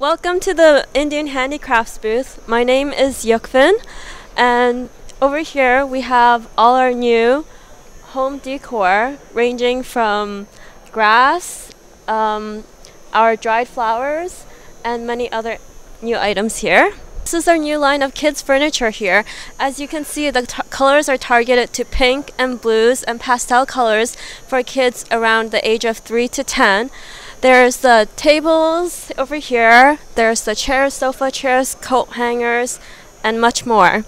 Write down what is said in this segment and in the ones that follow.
Welcome to the Indian Handicrafts booth. My name is Yukvin, and over here we have all our new home decor ranging from grass, um, our dried flowers, and many other new items here. This is our new line of kids furniture here. As you can see, the colors are targeted to pink and blues and pastel colors for kids around the age of 3 to 10. There's the tables over here, there's the chairs, sofa chairs, coat hangers, and much more.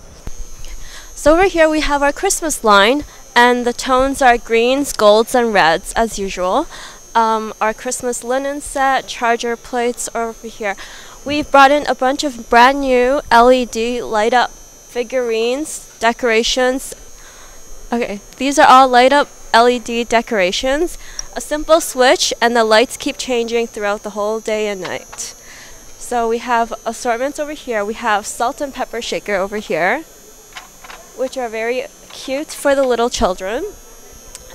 So over here we have our Christmas line, and the tones are greens, golds, and reds as usual. Um, our Christmas linen set, charger plates over here. We've brought in a bunch of brand new LED light up figurines, decorations. Okay, these are all light up LED decorations. A simple switch and the lights keep changing throughout the whole day and night. So we have assortments over here. We have salt and pepper shaker over here, which are very cute for the little children.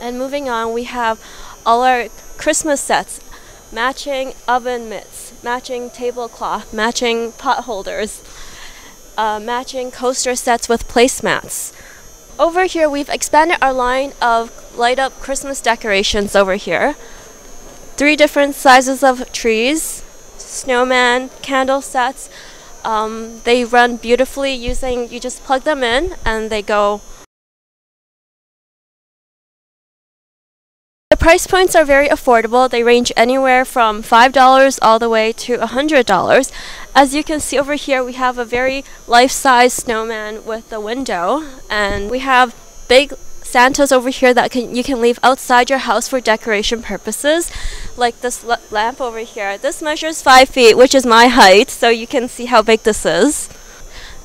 And moving on, we have all our Christmas sets, matching oven mitts, matching tablecloth, matching pot holders, uh, matching coaster sets with placemats. Over here, we've expanded our line of light up Christmas decorations over here. Three different sizes of trees, snowman, candle sets. Um, they run beautifully using, you just plug them in and they go price points are very affordable. They range anywhere from $5 all the way to $100. As you can see over here, we have a very life-size snowman with a window, and we have big Santas over here that can you can leave outside your house for decoration purposes, like this lamp over here. This measures five feet, which is my height, so you can see how big this is.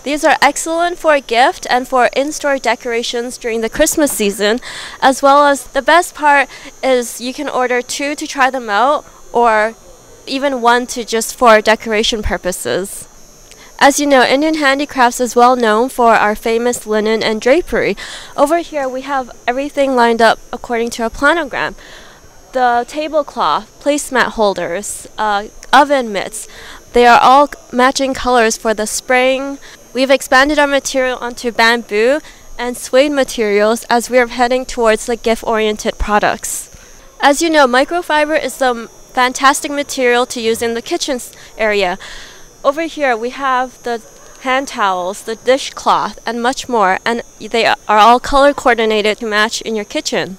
These are excellent for a gift and for in-store decorations during the Christmas season, as well as the best part is you can order two to try them out or even one to just for decoration purposes. As you know, Indian Handicrafts is well known for our famous linen and drapery. Over here we have everything lined up according to a planogram. The tablecloth, placemat holders, uh, oven mitts, they are all matching colors for the spring, We've expanded our material onto bamboo and suede materials as we are heading towards the gift-oriented products. As you know, microfiber is a fantastic material to use in the kitchen area. Over here we have the hand towels, the dishcloth, and much more, and they are all color coordinated to match in your kitchen.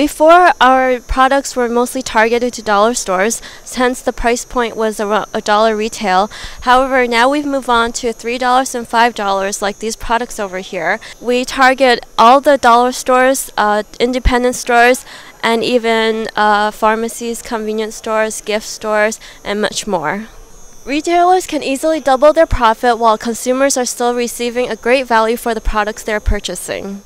Before, our products were mostly targeted to dollar stores, hence the price point was around a dollar retail. However, now we've moved on to $3 and $5 like these products over here. We target all the dollar stores, uh, independent stores, and even uh, pharmacies, convenience stores, gift stores, and much more. Retailers can easily double their profit while consumers are still receiving a great value for the products they're purchasing.